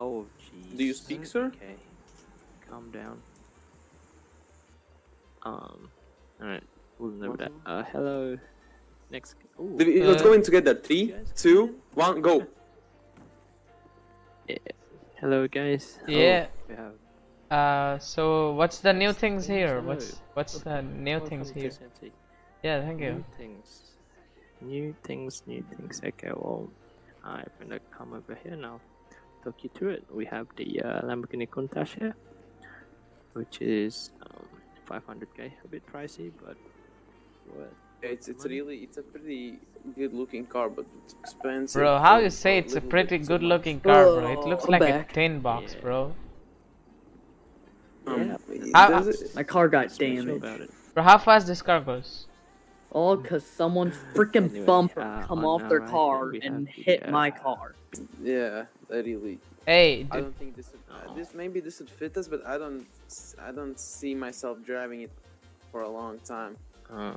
Oh, jeez. Do you speak, sir? Okay. Calm down. Um. Alright. We'll know that. Uh, hello. Next. Ooh, Do Let's Uh, go in together. Three, guys- two, one, go. yeah. Hello, guys. Oh, Yeah. we have. Uh, so what's the new things here? What's what's the new things here? Yeah, thank you. New things. New things, new things. Okay, well, I'm gonna come over here now. Talk you through it. We have the uh, Lamborghini Countach here, which is um, 500k. A bit pricey, but what? It's it's really it's a pretty good looking car, but it's expensive. Bro, how you say it's a pretty bit too good much. looking car, bro? It looks I'm like back. a tin box, Yeah. bro. Um, Yeah. How- it- My car got Special damaged. about it. Bro, how fast this car goes? All because someone freaking Anyway, bumper uh, come off their right car and have the, hit my uh, car. Yeah, I really. Hey, I don't think this would, uh, this maybe this would fit us, but I don't I don't see myself driving it for a long time. Oh,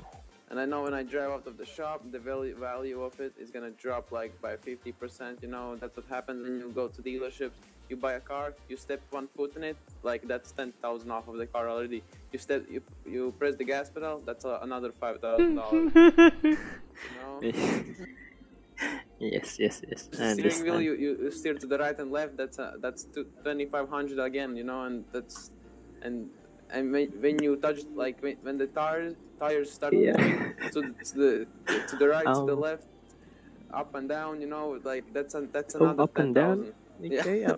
And I know when I drive out of the shop, the value value of it is gonna drop like by 50%. You know, that's what happens when you go to dealerships. You buy a car, you step one foot in it, like that's 10,000 off of the car already. You step, you, you press the gas pedal, that's uh, another $5,000. you know? yes, yes, yes. I steering wheel, understand. you, you steer to the right and left. That's uh, that's 2,500 again. You know, and that's and and when, when you touch like when, when the tires tires start Yeah. to, to the to the right to the Um, left up and down you know like that's a, that's Oh, another up and down? 10,000. Yeah. Okay, yeah.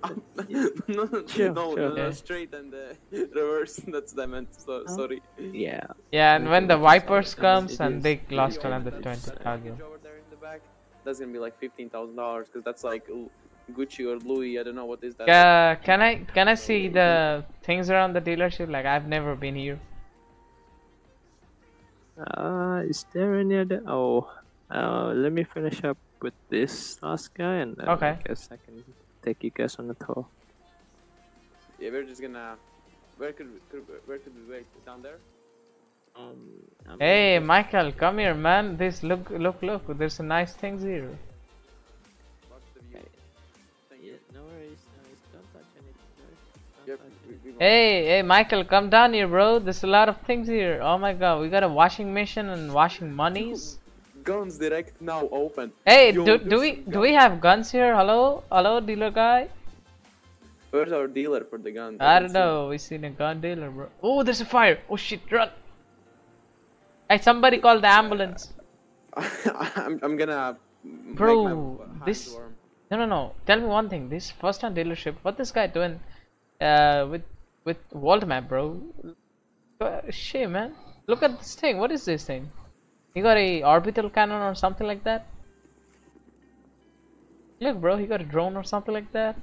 no, no, Sure, no, sure. no, Yeah. straight and uh, reverse. That's what I meant. So, Oh. sorry. yeah. yeah, and when the wipers comes and they lost another That's- twenty that That's gonna be like fifteen thousand dollars because that's like Gucci or Louis. I don't know what is that. Uh, can I can I see the things around the dealership? Like I've never been here. Uh, is there any other? Oh, uh, let me finish up with this last guy, and then Okay. I guess I can take you guys on the tour. Yeah, we're just gonna. Where could we, could, where could we wait? Down there? Um, I'm Hey, just- Maikel, come here, man. This look, look, look. There's some nice things here. Watch the view. Thank Yeah, you. no worries, no worries. Don't touch anything. No worries. Don't Yep. touch we- anything. we won't. Hey, hey, Maikel, come down here, bro. There's a lot of things here. Oh my God, we got a washing machine and washing monies. Guns direct now open. Hey, Yo, do, do we some do we have guns here? Hello, hello, dealer guy. Where's our dealer for the gun? I don't know. We seen a gun dealer, bro. Oh, there's a fire. Oh shit, run. Hey, somebody call the ambulance. I'm, I'm gonna. Bro, this- warm. No, no, no. Tell me one thing. This first-hand dealership. What this guy doing? Uh, with with World Map, bro. Uh, shit, man. Look at this thing. What is this thing? He got a orbital cannon or something like that. Look, bro. He got a drone or something like that.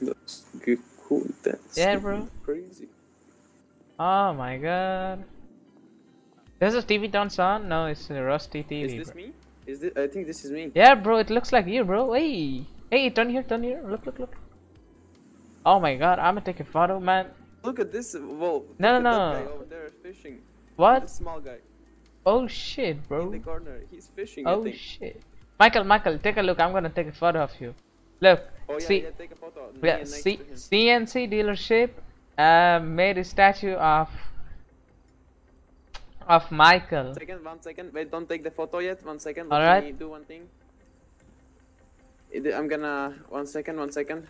That's good, cool. That's Yeah, bro. Crazy. Oh my god. There's a TV on. No, it's a rusty TV. Is this bro. me? Is this? I think this is me. Yeah, bro. It looks like you, bro. Hey, hey, turn here, turn here. Look, look, look. Oh my god, I'm gonna take a photo, man. Look at this. Whoa. No, no, no. over there fishing. What? The small guy Oh shit, in bro. the corner. He's fishing. I Oh shit. Maikel, Maikel, take a look. I'm gonna take a photo of you. Look, Oh yeah, see, yeah. Take a photo. Yeah, C- CNC dealership uh, made a statue of of Maikel. Second, one second. Wait, don't take the photo yet. One second. All Let right. me do one thing. I'm gonna. One second. One second.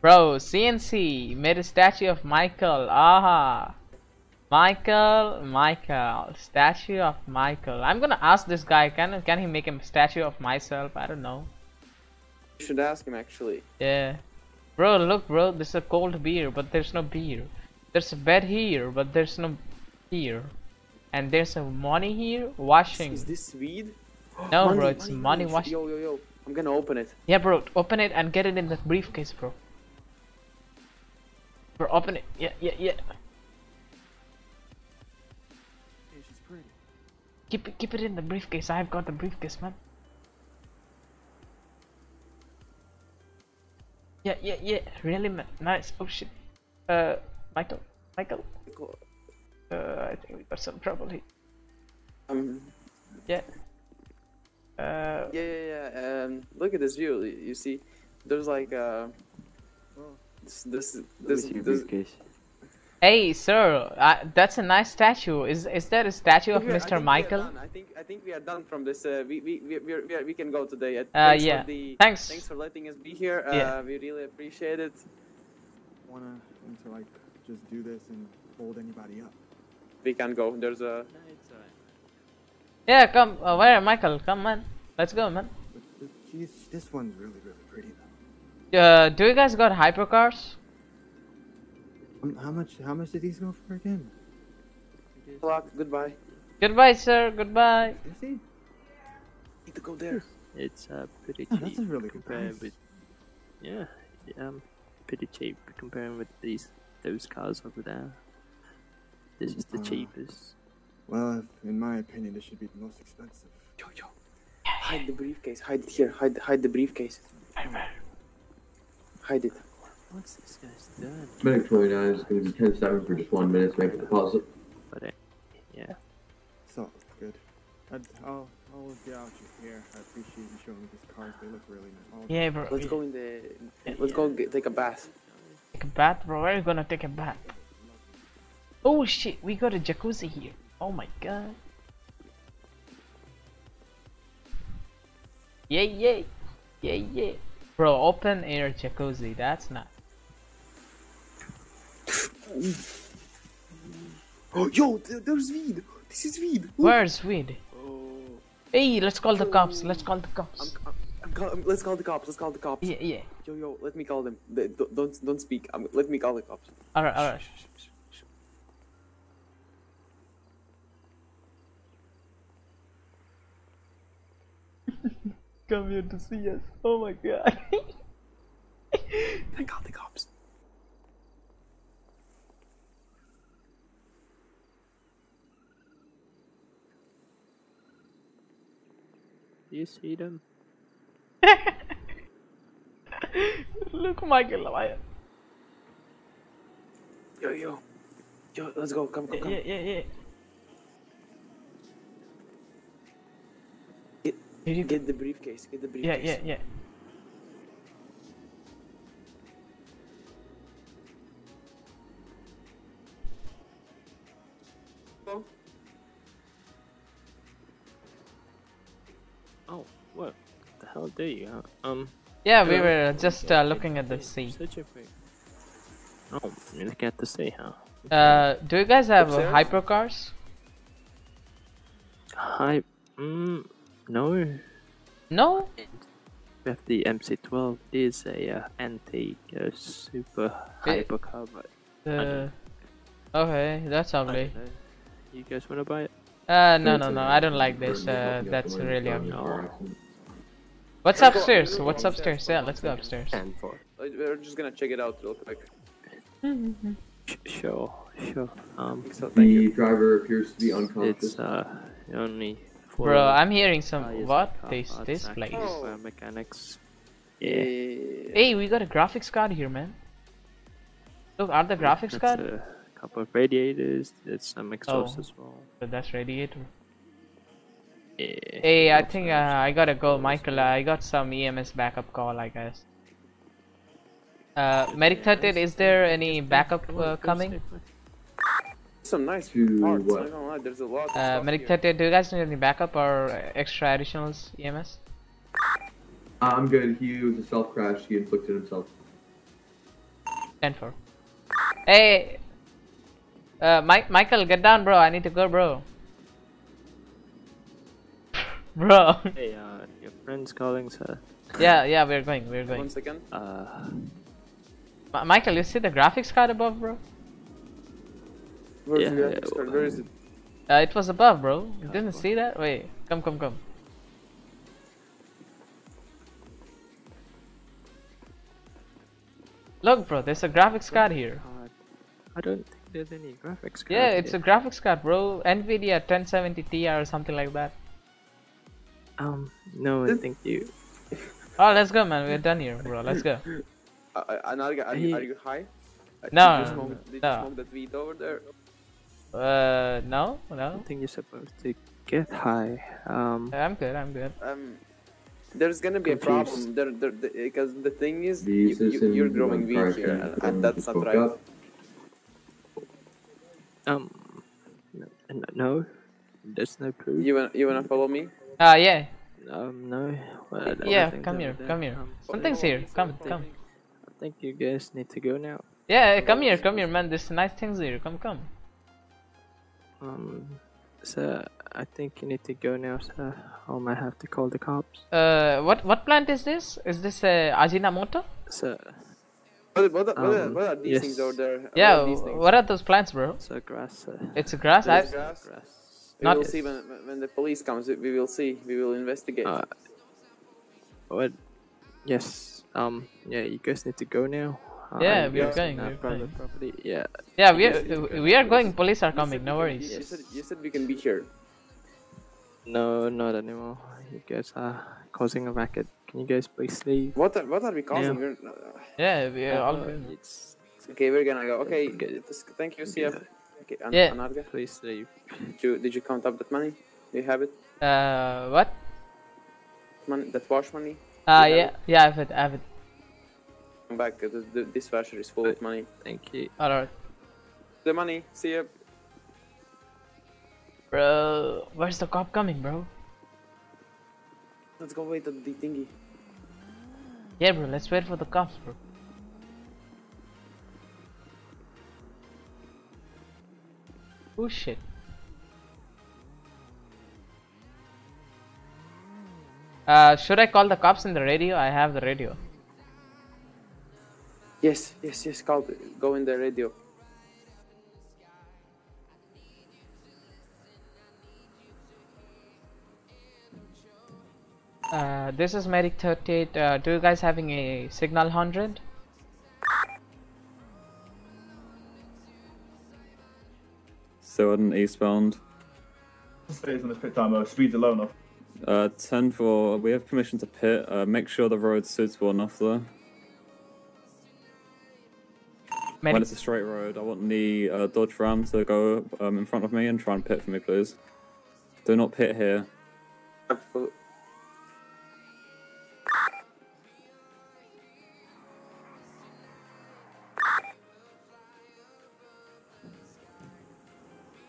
Bro, CNC made a statue of Maikel. Aha. Maikel, Maikel, statue of Maikel. I'm gonna ask this guy. Can can he make a statue of myself? I don't know. You should ask him actually. Yeah. Bro, look, bro. There's a cold beer, but there's no beer. There's a bed here, but there's no here. And there's a money here washing. Is this weed? No, bro, it's money sh- washing. Yo, yo, yo. I'm gonna open it. Yeah, bro, open it and get it in the briefcase, bro. Bro, open it. Yeah, yeah, yeah. Hey, she's pretty. Keep it, keep it in the briefcase. I've got the briefcase, man. Yeah, yeah, yeah. Really, man. Nice. Oh shit. Uh, Maikel, Maikel. Cool. Uh, I think we got some trouble here. Um. Yeah. Uh, Yeah, yeah, yeah. Um. Look at this view. You you see, There's like uh, Well, this this this, see this. Hey, sir, uh, that's a nice statue. Is is that a statue of think we are- I Mr. think Maikel? done. I think I think we are done from this. Uh, we we we we, we, are, we can go today. Uh, Uh, thanks yeah. For the, Thanks. Thanks for letting us be here. Uh, Yeah. We really appreciate it. wanna him to like just do this and hold anybody up. We can go. There's a. No, it's alright. Yeah, come. Uh, where, Maikel? Come, man. Let's go, man. But, but this one's really really pretty though. Uh, do you guys got hypercars? Um, how much how much did these go for again? a lot. Goodbye. Goodbye, sir. Goodbye. Is he? Need to go there. It's uh, pretty Oh, cheap that's a really good compared price. with yeah, yeah, um, pretty cheap comparing with these those cars over there. This is the Uh, cheapest. Well, in my opinion, this should be the most expensive. Yo yo. Hide the briefcase. Hide it here. Hide hide the briefcase. Hide it. What's this guy's done? Medic 29 is going to be 10 7 for just one minute to make a deposit. But it, yeah, So good. I'd, I'll I'll get out you here. I appreciate you showing me these cars. They look really nice. All- Yeah, bro. Let's go in the. Let's go get, take a bath. Take a bath, bro. Where are you gonna take a bath? Oh shit, we got a jacuzzi here. Oh my god. Yeah, yeah, yeah, yeah. Bro, open air jacuzzi. That's not. Oh yo, there's weed. This is weed. Where's weed? Oh. Hey, let's call the cops. Let's call the cops. I'm, I'm let's call the cops. Let's call the cops. Yeah, yeah. Yo, yo, let me call them. They, don't, don't, speak. Let me call the cops. Alright, alright. Come here to see us. Oh my god. I called the cops. do you see them? Look, Maikel. why- Yo, yo, yo, let's go. Come, come, come. Yeah, yeah, yeah. Did you get the briefcase. Get the Yeah, briefcase. yeah, yeah. Go. Oh, what the hell do you? uh, Um, Yeah, we were just uh, looking at the it's sea. Such a big. Oh, you're looking at the sea, huh? Uh, do you guys have uh, Upstairs? hypercars? Hi. Mm, no. No. We have the MC12 is a uh, antique uh, super hypercar, but Uh, okay, that's ugly. You guys wanna buy it? Uh, no, no, no. I don't like this. Uh, that's really ugly. No. What's upstairs? What's upstairs upstairs? Yeah, let's go upstairs. And for Uh, We're just gonna check it out real quick. Sure, sure. Um, So thank. The driver appears to be unconscious. it's uh only for Bro, I'm hearing some. tires and What car is parts this place? Oh. for mechanics. Yeah. Yeah. Hey, we got a graphics card here, man. Look, are the graphics That's card? a couple of radiators. There's some exhaust Oh. as well. But that's radiator. Yeah. Hey, I think uh, I gotta go, Looks Maikel. nice. I got some EMS backup call, I guess. Uh, Medic 13, is there any backup uh, go coming? Safe, man. Some nice To parts. what? not gonna lie, There's a lot. Of Uh, stuff Medic here. do you guys need any backup or extra additionals EMS? I'm good. He was a self crash. He inflicted himself. 10 4. Hey! Uh, Mike, Maikel, get down, bro. I need to go, bro. bro. Hey, uh, your friend's calling, sir. yeah, yeah, we're going, we're going. One second. Uh, Mi- Maikel, you see the graphics card above, bro? Where's Yeah, the yeah, graphics card? Where is it? Uh, it was above, bro. You didn't see that? Wait, come, come, come. Look, bro, there's a graphics card here. I don't think there's any graphics card. Yeah, it's a graphics card, bro. Nvidia 1070 Ti or something like that. Um, no, I think you. Oh, let's go, man. We're done here, bro. Let's go. Uh, uh, Anargha, are, you, are you high? Uh, No, Did you smoke, did no. you smoke that weed over there? Uh, no, I no. don't think you're supposed to get high. Um, I'm good. I'm good. Um, There's gonna be a problem. There, there, the- because the thing is, you, you, you're and growing weed here, and, and that's just not right. up. Um, n- n- no, there's no proof. You wanna, you wanna follow me? Uh, yeah, Um, no. Well, yeah. Come here, come here. um, Something's here. Come, I come. I think you guys need to go now. Yeah, come here, come here, man. There's nice things here. Come, come. Um, sir, I think you need to go now, sir. I might have to call the cops. Uh, what what plant is this? Is this uh, Ajinomoto? Sir, What, what, what, are, Um, what are these yes. things over there? What Yeah. are? What are those plants, bro? sir, grass, sir. It's a grass. I, There's grass. Grass. We Not- will see when, when the police comes. We will see. We will investigate. Uh, what? Yes. Um. Yeah, you guys need to go now. Uh, Yeah, you we are going, We're going. property. Yeah. yeah, we are we are going. Police are coming. No worries. You said, you said we can be here. No, not anymore. You guys are causing a racket. Can you guys please leave? What are, what are we causing? Yeah. We're, uh, Yeah, we are all Uh, good. it's, okay, we're gonna go. Okay, Okay. thank you. See ya. Okay, An- Yeah. Anargha, please leave. did you, did you count up that money? Do you have it? Uh, what? Money, that wash money? Uh, yeah, have yeah, I have it, I have it. Come back. The, the, this washer is full of money. Thank you. Alright, The money. See ya. bro. Where's the cop coming, bro? Let's go wait at the thingy. Yeah, bro. Let's wait for the cops, bro. Oh shit. Uh, should I call the cops in the radio? I have the radio. Yes, yes, yes. Call. Go in the radio. Uh, this is Medic 38. Uh, do you guys having a signal 100? Still heading eastbound. Stays on this pit time, uh, speeds alone off. Uh, 10 for. We have permission to pit. Uh, make sure the road's suitable enough though. When Medic, it's a straight road, I want the uh, Dodge Ram to go um, in front of me and try and pit for me, please. Do not pit here.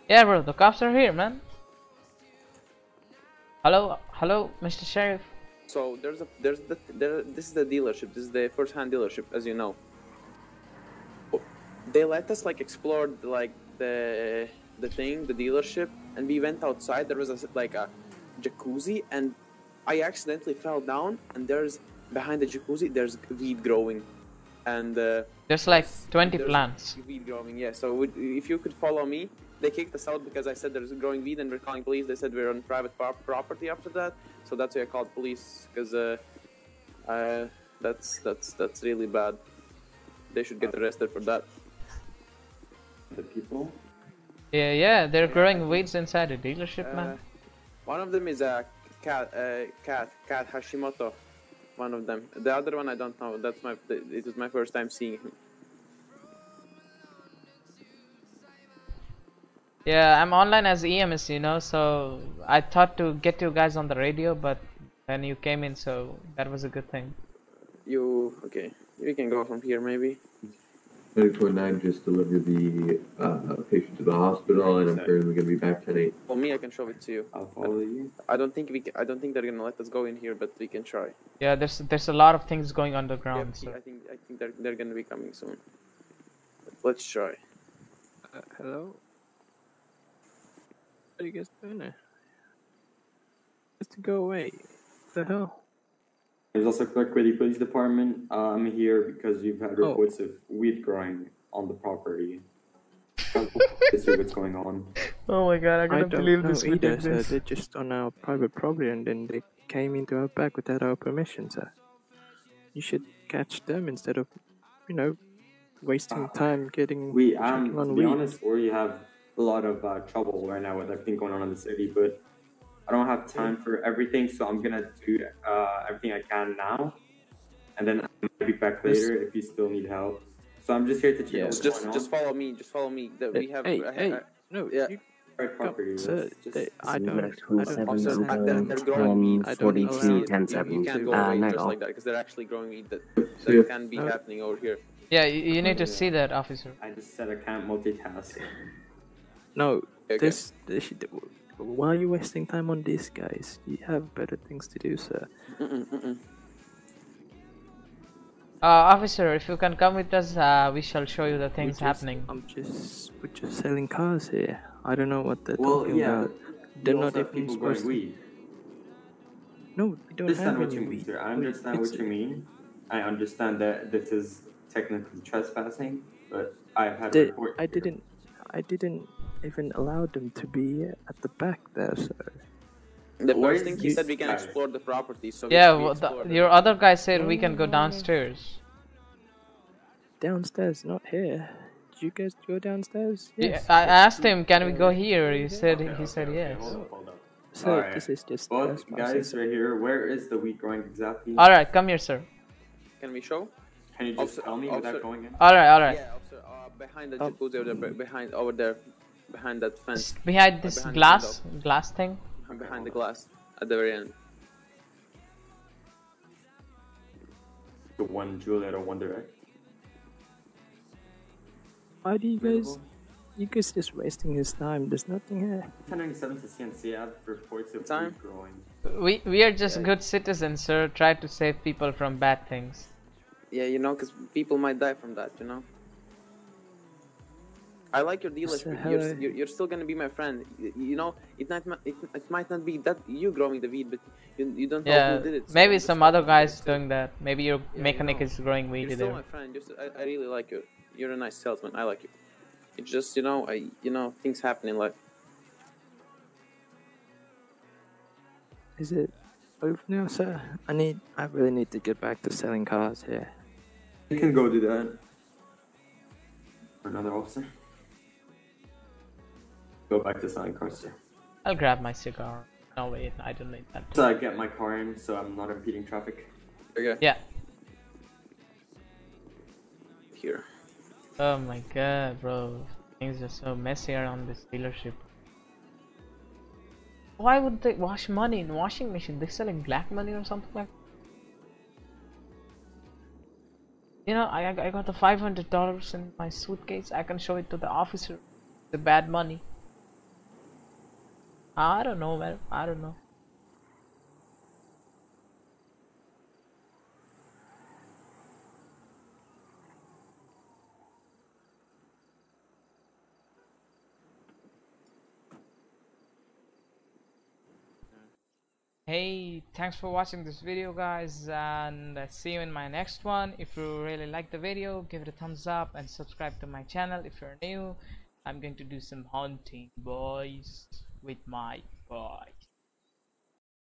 yeah, bro. The cops are here, man. Hello, hello, Mr. Sheriff. So there's a there's the there. This is the dealership. This is the first-hand dealership, as you know. They let us like explore like the the thing, the dealership, and we went outside. There was a, like a jacuzzi, and I accidentally fell down. And there's behind the jacuzzi, there's weed growing, and uh, There's like 20 there's plants. Weed growing, yeah. So if you could follow me, they kicked us out because I said there's growing weed and we're calling police. They said we're on private pro- property after that, so that's why I called police because uh, uh, that's that's that's really bad. They should get arrested for that. The people. Yeah, yeah. They're growing weeds inside the dealership, Uh, man. one of them is a cat, uh, cat, cat Hashimoto. One of them. The other one I don't know. That's my. It was my first time seeing him. Yeah, I'm online as EMS, you know, so I thought to get you guys on the radio, but then you came in, so that was a good thing. You okay? We can go from here maybe. Medic 9 just delivered the uh, patient to the hospital, and I'm currently going to be back tonight. For me, I can show it to you. I'll follow you. I don't think we. Can, I don't think they're gonna let us go in here, but we can try. Yeah, there's there's a lot of things going underground. Yep, So. I think I think they're they're gonna be coming soon. Let's try. Uh, hello? What are you guys doing there? Just to go away. What the hell? There's also Clark City Police Department. Uh, I'm here because you've had Oh. reports of weed growing on the property. to see what's going on. Oh my god, I I couldn't don't believe know this. we either, did sir. this. They're just on our private property and then they came into our back without our permission, sir. You should catch them instead of, you know, wasting Uh, time getting We, checking um, to on be weed. honest, we have a lot of uh, trouble right now with everything going on in the city, but I don't have time for everything, so I'm gonna do uh, everything I can now, and then I'll be back Yes. later if you still need help. So I'm just here to check Yeah. what's Just going just on. follow me. Just follow me. The, we have. hey, I- hey, I- no, yeah. you, Private property. sir, Let's just- they- I So don't. we're at I don't. 27, Also, allow- back then they're um, growing weed. I don't 42, allow- You, 10 you seconds. can't go Uh, away night just off. like that because they're actually growing weed that, See ya. that can be Uh, happening over here. Yeah, you, you need to see that, officer. I just said I can't multitask. No, Okay. this, this. Why are you wasting time on these guys? You have better things to do, sir. Uh, officer, if you can come with us, uh, we shall show you the things just- happening. I'm just, we're just selling cars here. I don't know what they're Well, talking yeah. about. They're not even people growing supposed to. weed. No, we don't understand have what any you mean, weed. sir. I understand it's- what you mean. I understand that this is technically trespassing, but I've had a Did, report. I didn't. I didn't even allow them to be at the back there, sir. The Where first is thing he said we can guy? explore the property, so Yeah, should well, the, explored. your other guy said we can go downstairs. Downstairs, not here. Did you guys go downstairs? Yeah, I asked him, can we go here? He said Okay, he okay, said okay, yes. Hold up, hold up. Sir, Alright. this is just Both trespassing. guys right here. Where is the wheat growing exactly? All right, come here, sir. Can we show? Can you just Officer- tell me officer- without going in? All right, all right. Yeah, officer, uh, behind the jacuzzi over there, behind over there, behind that fence, Behind this behind glass, glass thing. behind the glass, at the very end. The one Juliet or One Direct. Why do you guys? You guys just wasting his time. There's nothing here. 1097 to CNC. I have reports of Time. growing. We we are just Yeah. good citizens, sir. Try to save people from bad things. Yeah, you know, because people might die from that, you know. I like your dealership. You're, you're, you're still gonna be my friend. You, you know, it might it, it might not be that you growing the weed, but you, you don't know Yeah, who did it. so maybe some other guys still. doing that. Maybe your you mechanic know, is growing weed You're still there. my friend. Just I, I really like you. You're a nice salesman. I like you. It's just you know I you know things happen in life. Is it over now, sir? I need. I really need to get back to selling cars here. You can go do that. For another officer. Go back to selling cars, sir. I'll grab my cigar. No wait, I don't need that. So I get my car in, so I'm not impeding traffic. Okay. Yeah. Here. Oh my god, bro. Things are so messy around this dealership. Why would they wash money in washing machine? They're selling black money or something like You know, I, I I got the five hundred dollars in my suitcase. I can show it to the officer. The bad money. I don't know, man. I don't know. Hey, thanks for watching this video guys and uh, see you in my next one. If you really like the video, give it a thumbs up and subscribe to my channel if you're new. I'm going to do some hunting boys with my boy.